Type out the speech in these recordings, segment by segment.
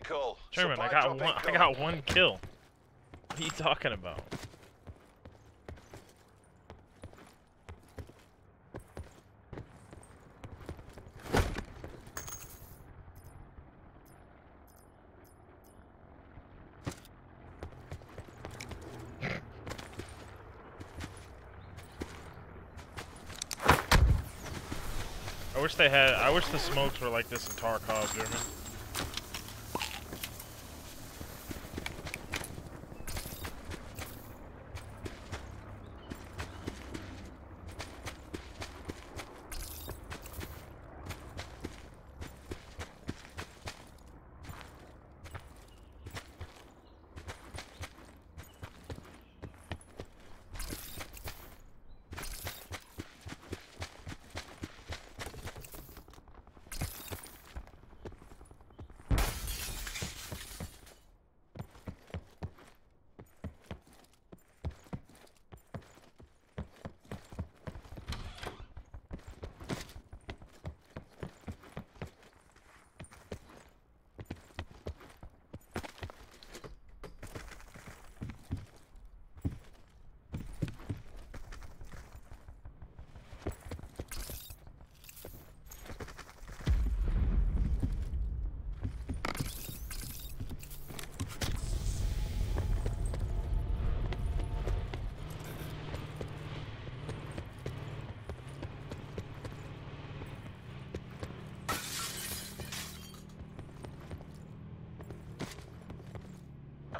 Net call. Sherman, I got one. I got one kill. What are you talking about? I wish they had. I wish the smokes were like this in Tarkov, German.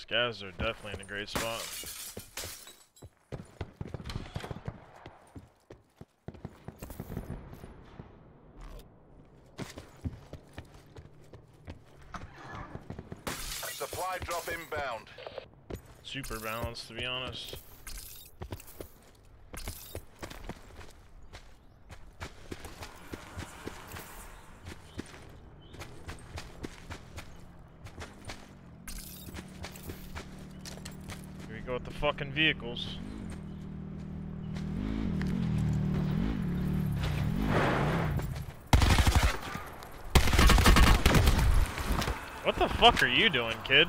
scavs are definitely in a great spot. Supply drop inbound. Super balanced, to be honest. Here we go fucking vehicles. What the fuck are you doing, kid?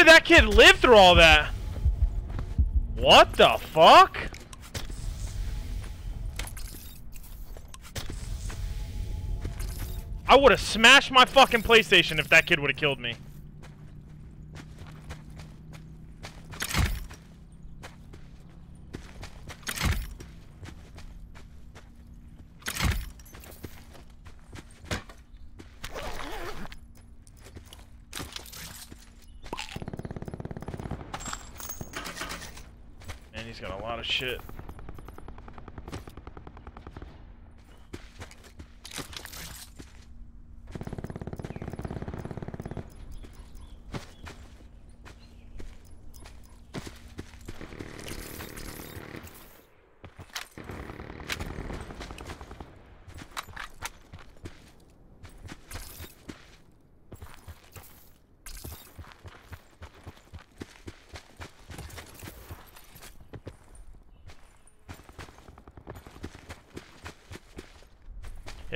Did that kid live through all that? What the fuck? I would have smashed my fucking PlayStation if that kid would have killed me. Got a lot of shit.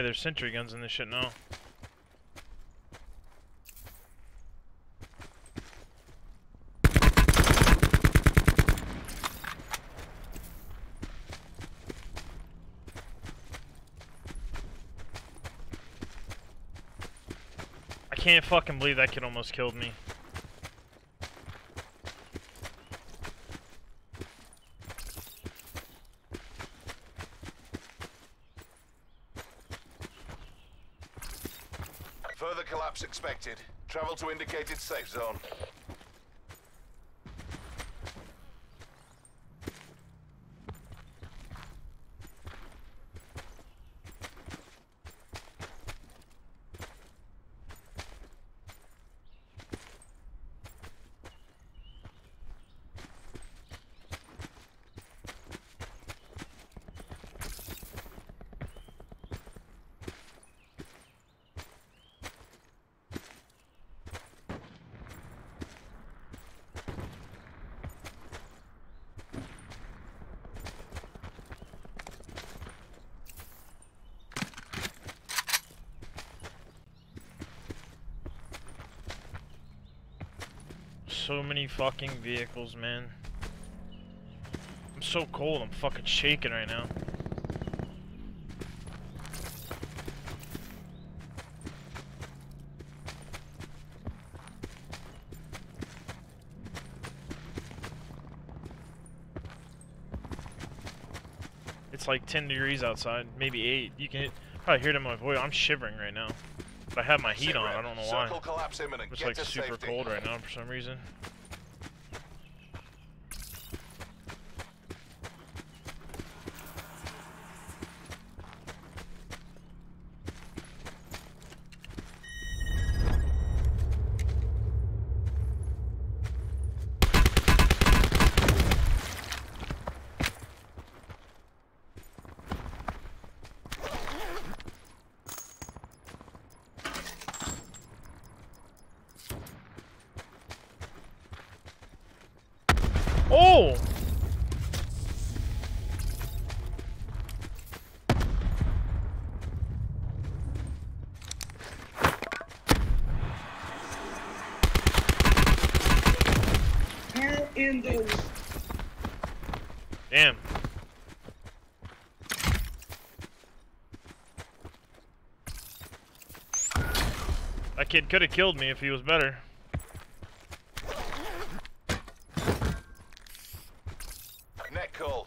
There's sentry guns in this shit now. I can't fucking believe that kid almost killed me. Further collapse expected. Travel to indicated safe zone. So many fucking vehicles, man. I'm so cold, I'm fucking shaking right now. It's like 10 degrees outside, maybe 8. You can probably hear it in my voice. I'm shivering right now. But I have my heat on, I don't know why. Circle collapse imminent. It's like super cold right now for some reason. Oh! How in the Damn. That kid could have killed me if he was better. Net call.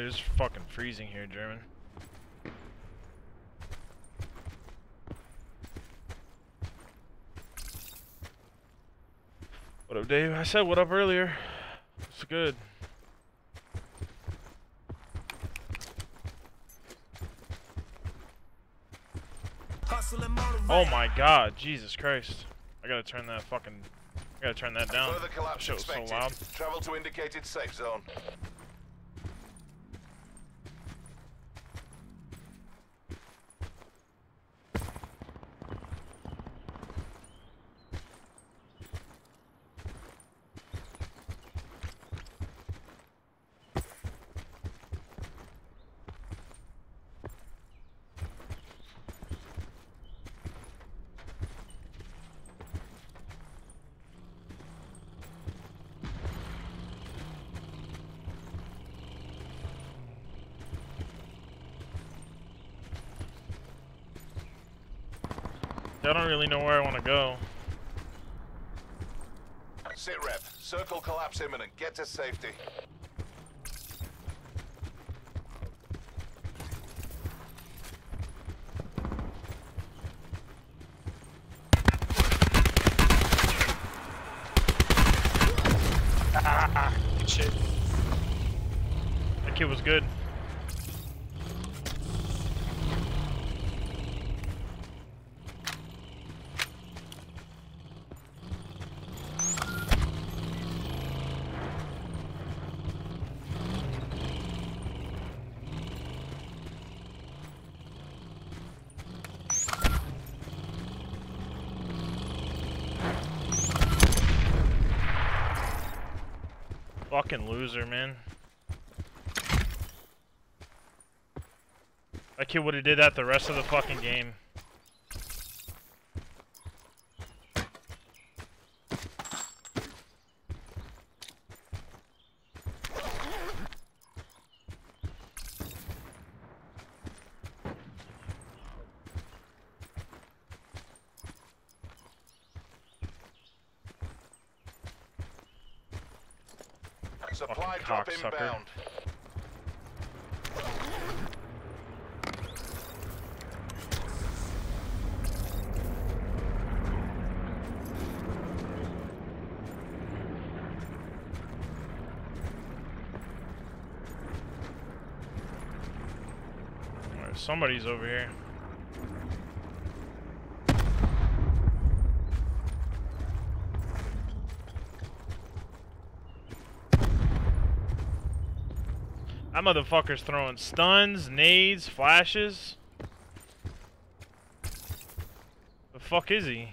It is fucking freezing here, German. What up, Dave? I said what up earlier. It's good. Oh my god, Jesus Christ. I gotta turn that fucking... I gotta turn that down. Further That collapse shit was so loud. Travel to indicated safe zone. I don't really know where I want to go. Sit rep. Circle collapse imminent. Get to safety. Ah, good shit. That kid was good. Fucking loser, man. That kid would have did that the rest of the fucking game. Supply Fucking drop cocksucker. inbound. Somebody's over here. That motherfucker's throwing stuns, nades, flashes. The fuck is he?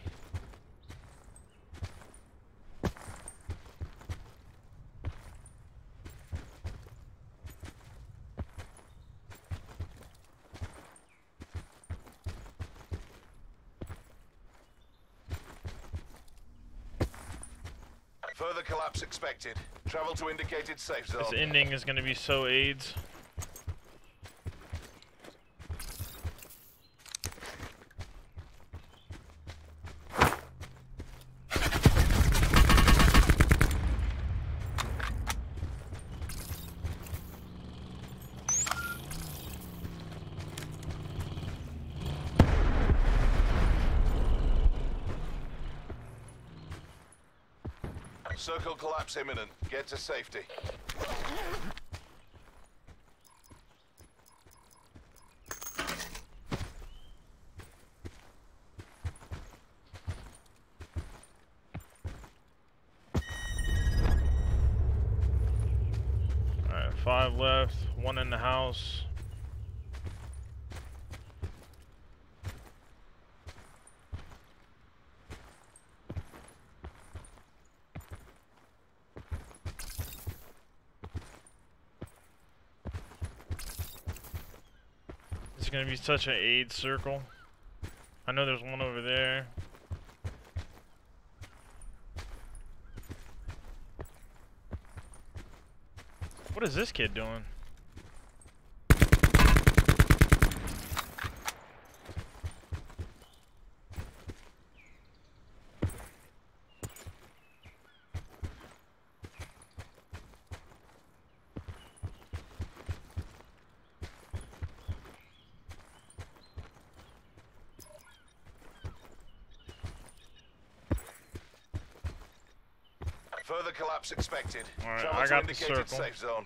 Further expected. Travel to indicated safe zone. This ending is gonna be so AIDS. Circle collapse imminent. Get to safety. Alright, five left, one in the house. Is gonna be such an aid circle. I know there's one over there. What is this kid doing? Further collapse expected. All right, Travel I got the circle. safe zone.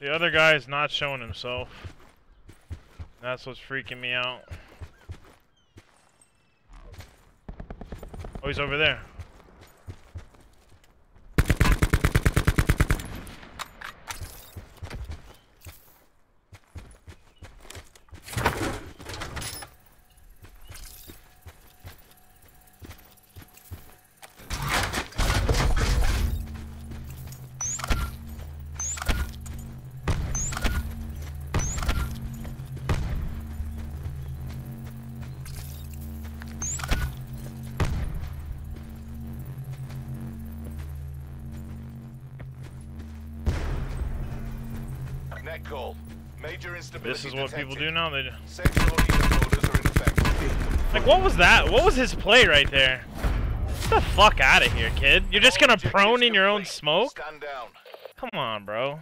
The other guy is not showing himself. That's what's freaking me out. Oh, he's over there. Call. Major instability This is what people do now. They do. Central motors are in effect. like, what was that? What was his play right there? Get the fuck out of here, kid. You're just gonna prone in your own smoke? Come on, bro.